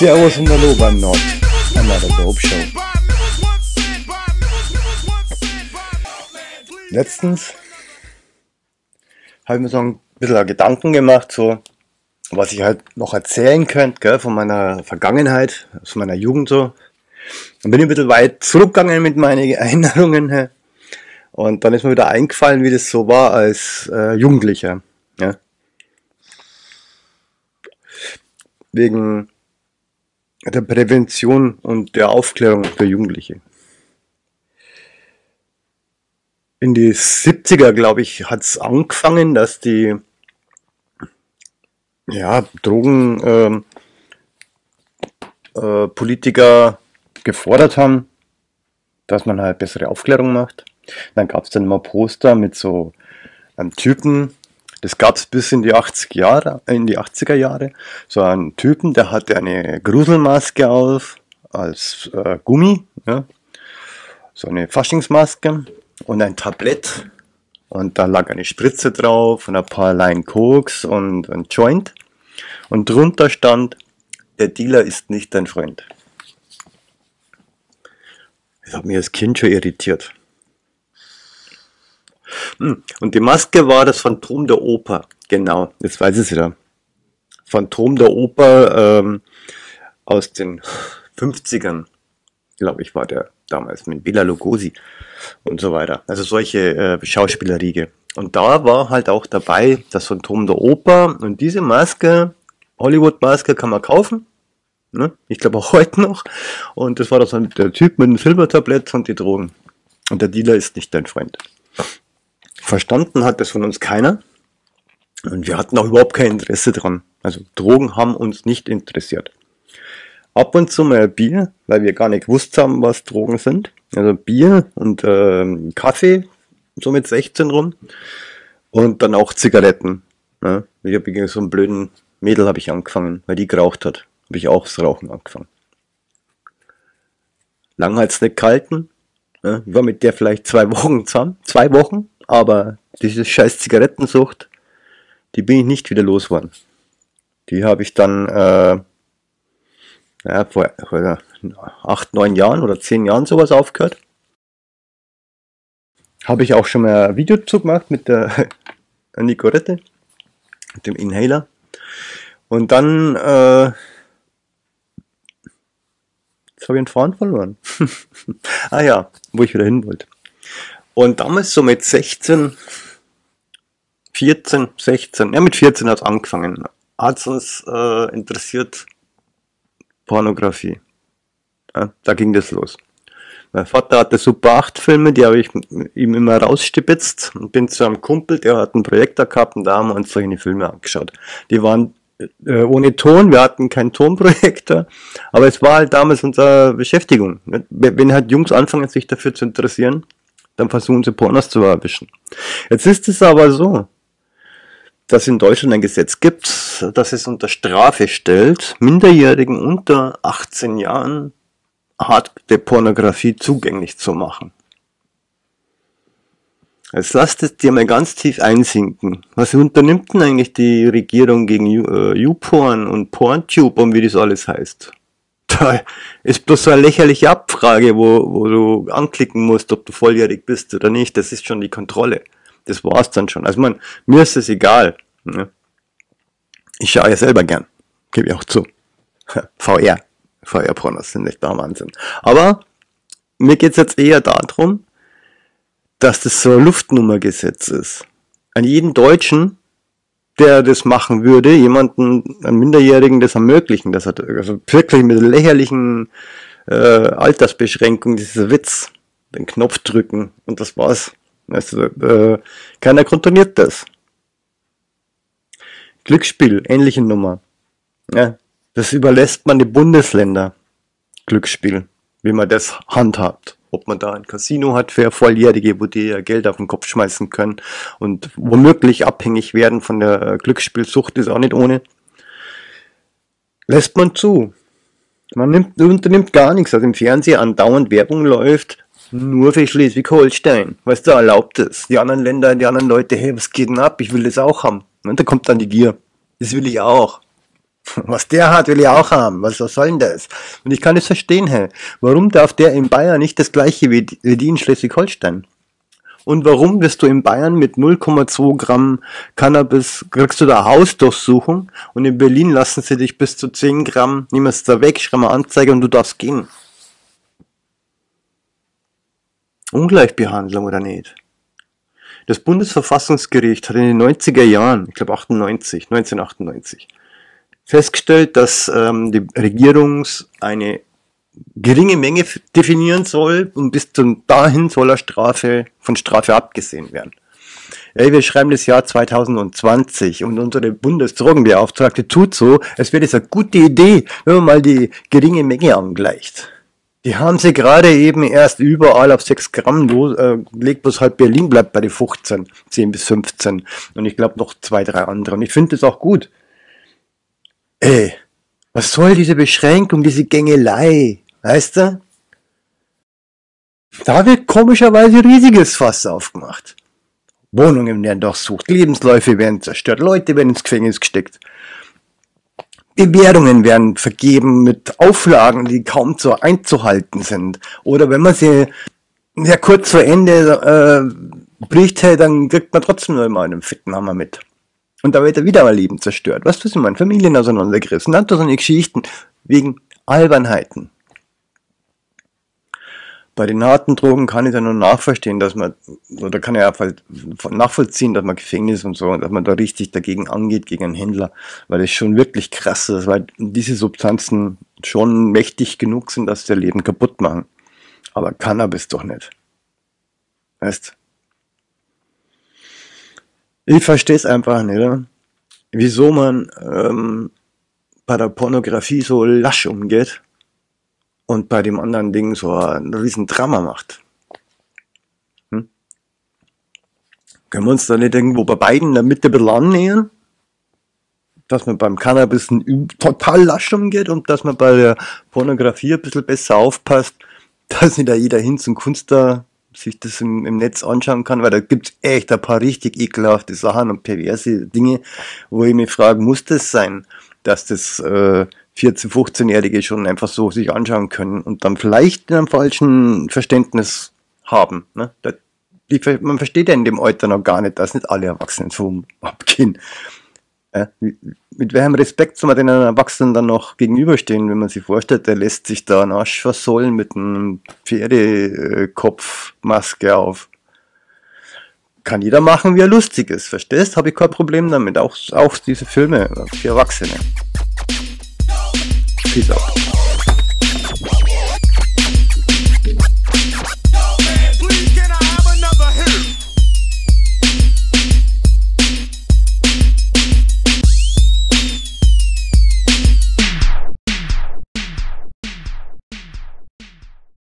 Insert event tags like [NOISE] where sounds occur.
Servus und Hallo beim Nord. Another Dope Show. Letztens habe ich mir so ein bisschen Gedanken gemacht, so was ich halt noch erzählen könnte, gell, von meiner Vergangenheit, aus meiner Jugend so. Dann bin ich ein bisschen weit zurückgegangen mit meinen [LAUGHS] Erinnerungen. Und dann ist mir wieder eingefallen, wie das so war als äh, Jugendlicher. Ja. Wegen der Prävention und der Aufklärung für Jugendliche. In die 70er, glaube ich, hat es angefangen, dass die ja, Drogen äh, äh, Politiker gefordert haben, dass man halt bessere Aufklärung macht. Dann gab es dann immer Poster mit so einem Typen, das gab es bis in die 80 Jahre, in die 80er Jahre. So einen Typen, der hatte eine Gruselmaske auf als äh, Gummi, ja. so eine Faschingsmaske und ein Tablett und da lag eine Spritze drauf und ein paar Line Koks und ein Joint und drunter stand, der Dealer ist nicht dein Freund. Das hat mich als Kind schon irritiert. Hm, und die Maske war das Phantom der Oper. Genau, jetzt weiß ich es wieder. Phantom der Oper ähm, aus den 50ern, glaube ich, war der damals mit Bela Lugosi und so weiter. Also solche äh, Schauspielerriege. Und da war halt auch dabei das Phantom der Oper und diese Maske, Hollywood-Maske kann man kaufen. Ne? Ich glaube auch [LAUGHS] heute noch. Und das war das der Typ mit dem Silbertablett und die Drogen. Und der Dealer ist nicht dein Freund. Verstanden hat das von uns keiner. Und wir hatten auch überhaupt kein Interesse dran. Also Drogen haben uns nicht interessiert. Ab und zu mal Bier, weil wir gar nicht gewusst haben, was Drogen sind. Also Bier und äh, Kaffee, so mit 16 rum. Und dann auch Zigaretten. Ne? Ich habe gegen so einen blöden Mädel habe ich angefangen, weil die geraucht hat. Habe ich auch das Rauchen angefangen. Lang hat's nicht gehalten. Ne? Ich war mit der vielleicht zwei Wochen zusammen. Zwei Wochen. Aber diese scheiß Zigarettensucht, die bin ich nicht wieder losgeworden. Die habe ich dann äh, ja, vor, vor acht, neun Jahren oder zehn Jahren sowas aufgehört. Habe ich auch schon mal ein Video zu gemacht mit der [LAUGHS] Nicorette, mit dem Inhaler. Und dann, äh, jetzt habe ich einen Faden verloren. [LAUGHS] ah ja, wo ich wieder hin wollte. Und damals so mit 16, 14, 16, ja mit 14 hat es angefangen, hat es uns äh, interessiert Pornografie. Ja, da ging das los. Mein Vater hatte Super 8 Filme, die habe ich ihm immer rausstibitzt und bin zu einem Kumpel, der hat einen Projektor gehabt und da haben wir uns solche Filme angeschaut. Die waren äh, ohne Ton, wir hatten keinen Tonprojektor, aber es war halt damals unsere Beschäftigung. Wenn halt Jungs anfangen, sich dafür zu interessieren, dann versuchen sie Pornos zu erwischen. Jetzt ist es aber so, dass in Deutschland ein Gesetz gibt, das es unter Strafe stellt, Minderjährigen unter 18 Jahren harte Pornografie zugänglich zu machen. Jetzt lasst es dir mal ganz tief einsinken. Was unternimmt denn eigentlich die Regierung gegen äh, YouPorn und PornTube und wie das alles heißt? [LAUGHS] Da ist bloß so eine lächerliche Abfrage, wo, wo du anklicken musst, ob du volljährig bist oder nicht. Das ist schon die Kontrolle. Das war's dann schon. Also man, mir ist es egal. Ne? Ich schaue ja selber gern. Gebe ich auch zu. [LAUGHS] VR. VR-Pornos sind echt der Wahnsinn. Aber mir geht's jetzt eher darum, dass das so ein Luftnummergesetz ist. An jeden Deutschen, der das machen würde, jemanden, einen Minderjährigen das ermöglichen. Das hat also wirklich mit lächerlichen äh, Altersbeschränkungen, dieser Witz, den Knopf drücken und das war's. Also, äh, keiner kontrolliert das. Glücksspiel, ähnliche Nummer. Ja, das überlässt man den Bundesländer. Glücksspiel, wie man das handhabt. Ob man da ein Casino hat für Volljährige, wo die ja Geld auf den Kopf schmeißen können und womöglich abhängig werden von der äh, Glücksspielsucht, ist auch nicht ohne. Lässt man zu. Man nimmt, unternimmt gar nichts. Also im Fernsehen andauernd Werbung läuft, nur für Schleswig-Holstein, weil es da erlaubt ist. Die anderen Länder, die anderen Leute, hey, was geht denn ab? Ich will das auch haben. Und da kommt dann die Gier. Das will ich auch. Was der hat, will ich auch haben. Was, was soll denn das? Und ich kann es verstehen, hey. Warum darf der in Bayern nicht das gleiche wie, wie die in Schleswig-Holstein? Und warum wirst du in Bayern mit 0,2 Gramm Cannabis, kriegst du da Hausdurchsuchung und in Berlin lassen sie dich bis zu 10 Gramm, nimm es da weg, schreib mal Anzeige und du darfst gehen. Ungleichbehandlung oder nicht? Das Bundesverfassungsgericht hat in den 90er Jahren, ich glaube 98, 1998, festgestellt, dass ähm, die Regierung eine geringe Menge definieren soll und bis zum dahin soll er Strafe von Strafe abgesehen werden. Ja, wir schreiben das Jahr 2020 und unsere Bundesdrogenbeauftragte tut so, es wäre das eine gute Idee, wenn man mal die geringe Menge angleicht. Die haben sie gerade eben erst überall auf 6 Gramm gelegt, was halt Berlin bleibt bei den 15, 10 bis 15. Und ich glaube noch zwei, drei andere. Und ich finde das auch gut. Ey, was soll diese Beschränkung, diese Gängelei? Weißt du? Da wird komischerweise riesiges Fass aufgemacht. Wohnungen werden durchsucht, Lebensläufe werden zerstört, Leute werden ins Gefängnis gesteckt. Bewährungen werden vergeben mit Auflagen, die kaum zu einzuhalten sind. Oder wenn man sie ja kurz vor Ende äh, bricht, hey, dann kriegt man trotzdem mal einen fetten Hammer mit. Und da wird er wieder mal Leben zerstört. Was wissen man? Familien auseinandergerissen. Dann so eine Geschichten wegen Albernheiten. Bei den harten Drogen kann ich ja nur nachverstehen, dass man, oder kann ich auch nachvollziehen, dass man Gefängnis und so, dass man da richtig dagegen angeht, gegen einen Händler, weil es schon wirklich krass ist, weil diese Substanzen schon mächtig genug sind, dass sie ihr Leben kaputt machen. Aber Cannabis doch nicht. Weißt? Ich verstehe es einfach nicht, oder? wieso man ähm, bei der Pornografie so lasch umgeht und bei dem anderen Ding so ein riesen Drama macht. Hm? Können wir uns da nicht irgendwo bei beiden in der Mitte ein bisschen annähern? Dass man beim Cannabis total lasch umgeht und dass man bei der Pornografie ein bisschen besser aufpasst, [LAUGHS] dass nicht da jeder Hinz und Kunst da sich das im, im Netz anschauen kann, weil da gibt's echt ein paar richtig ekelhafte Sachen und perverse Dinge, wo ich mich frage, muss das sein, dass das äh, 14-, 15-Jährige schon einfach so sich anschauen können und dann vielleicht in einem falschen Verständnis haben. Ne? Da, die, man versteht ja in dem Alter noch gar nicht, dass nicht alle Erwachsenen so abgehen. Äh, mit welchem Respekt soll man den Erwachsenen dann noch gegenüberstehen, wenn man sich vorstellt, der lässt sich da einen Arsch versollen mit einem Pferdekopfmaske auf. Kann jeder machen, wie er lustig ist, verstehst? Habe ich kein Problem damit. Auch, auch diese Filme für Erwachsene. Peace out.